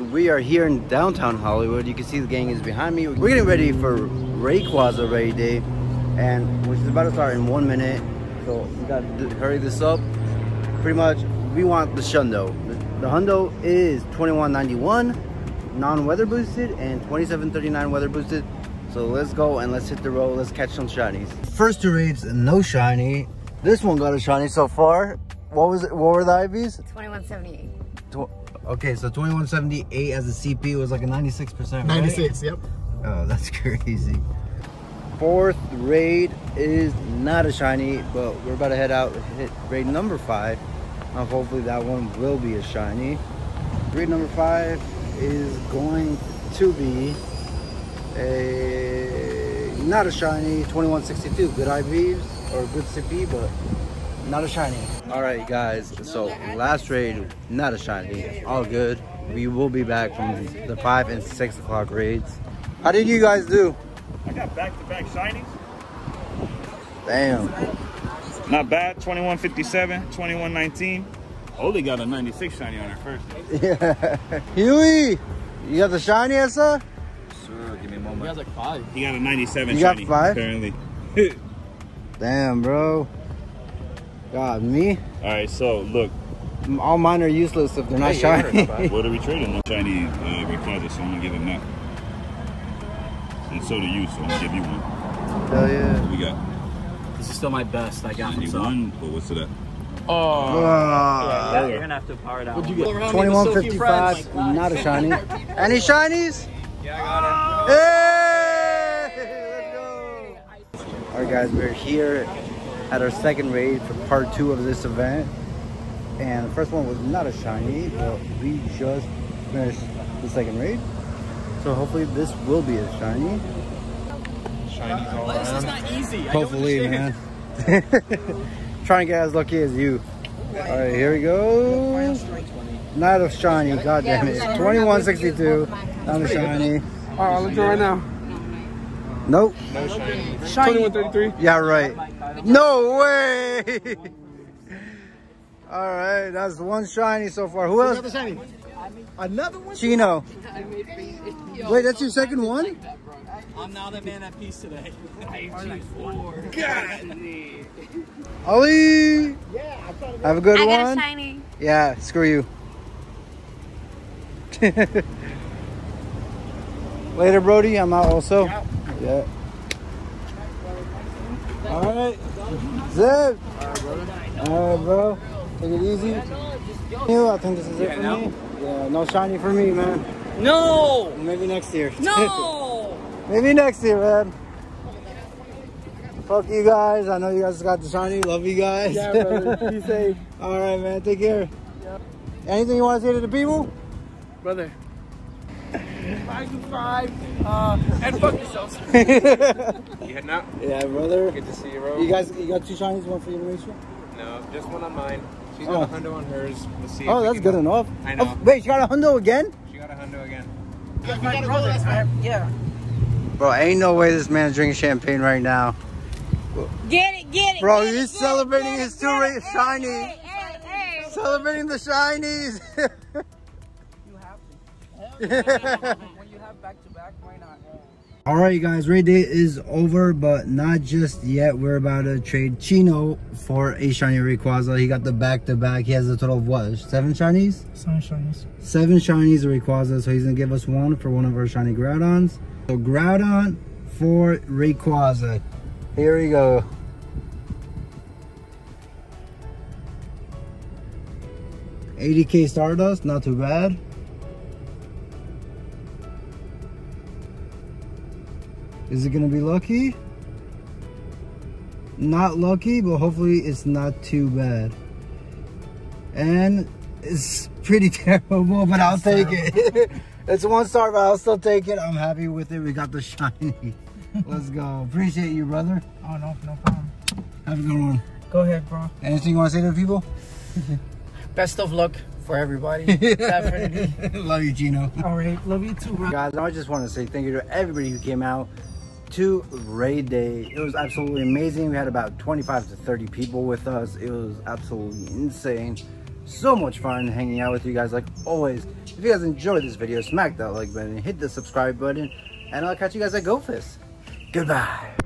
We are here in downtown Hollywood. You can see the gang is behind me. We're getting ready for Rayquaza Raid Day, and which is about to start in one minute. So we got to hurry this up. Pretty much, we want the Shundo. The, Hundo is 2191 non-weather boosted and 2739 weather boosted. So let's go and let's hit the road. Let's catch some shinies. First two raids, no shiny. This one got a shiny so far. What was it? What were the IVs? 2178. Okay, so 2178 as a CP was like a 96%, right? 96, yep. Oh, that's crazy. Fourth raid is not a shiny, but we're about to head out hit raid number five. Uh, hopefully that one will be a shiny. Raid number five is going to be a not a shiny 2162. Good IVs or good CP, but not a shiny. All right, guys. So last raid, not a shiny. All good. We will be back from the five and six o'clock raids. How did you guys do? I got back-to-back shinies. Damn. Not bad. 2157, 2119. Only got a 96 shiny on her first. Yeah. Huey, you got the shiny, Essa? Sure, give me a He moment. has like five. He got a 97 You got five? apparently. Damn, bro. God, me? All right, so look, All mine are useless if they're not Hey, yeah, shiny. not bad. what are we trading? Shiny uh, Rayquaza, so I'm gonna give him that. And so do you, so I'm gonna give you one. Hell yeah. What we got? This is still my best I got Shiny one, but what's it at? Oh. Ah, yeah, you're gonna have to power down. What'd you get? 2155, not a shiny. Any shinies? Yeah, I got it. Hey! Let's go! Alright guys, we're here at our second raid for part two of this event. And the first one was not a shiny, but we just finished the second raid. So hopefully this will be a shiny. Shinies all This is not easy. Hopefully, don't man. Trying to get as lucky as you. Alright, here we go. Not a shiny, god damn it. 2162, not a shiny. Oh, I'll look right now. Nope. Shiny. 2133. Yeah, right. No way! Alright, that's one shiny so far. Who else? Another shiny. Another one? Chino. Wait, that's your second one? I'm now the man at peace today. Ali! Have a good I one. got a shiny. Yeah, screw you. Later, Brody. I'm out also. Yeah. All right. Zip. All right, bro. Take it easy. You, I think this is it for me. Yeah, no shiny for me, man. No! Maybe next year. No! Maybe next year, man. Fuck you guys. I know you guys got the shiny. Love you guys. Yeah, brother. Be safe. All right, man. Take care. Anything you want to say to the people? Brother. Five to five. Uh, and fuck yourselves. You heading out? Yeah, brother. Good to see you, bro. You guys, you got two shinies, one for you, Malaysia? No, just one on mine. She's Oh. got a hundo on hers. We'll see. Oh, that's can- good enough. I know. Oh, wait, she got a hundo again? She got a hundo again. yeah. Bro, ain't no way this man's drinking champagne right now. Get it, get it. Bro, get he's it, celebrating it, his two get it. rate shiny. Hey, hey, hey. Celebrating the shinies. You have to. when you have back to back, why not? All right, guys, raid day is over, but not just yet. We're about to trade Chino for a shiny Rayquaza. He got the back-to-back. He has a total of what, seven shinies? Some shinies. Seven shinies of Rayquaza, so he's gonna give us one for one of our shiny Groudons. So Groudon for Rayquaza. Here we go. Eighty K Stardust, not too bad. Is it gonna be lucky? Not lucky, but hopefully it's not too bad. And it's pretty terrible, but I'll take it. it's one star, but I'll still take it. I'm happy with it. We got the shiny. Let's go. Appreciate you, brother. Oh, no, no problem. Have a good one. Go ahead, bro. Anything you want to say to the people? Best of luck for everybody. Love you, Gino. All right. Love you too, bro. Guys, I just want to say thank you to everybody who came out to Raid Day. It was absolutely amazing. We had about 25 to 30 people with us. It was absolutely insane. So much fun hanging out with you guys. Like always, If you guys enjoyed this video, smack that like button, hit the subscribe button, and I'll catch you guys at GoFest. Goodbye.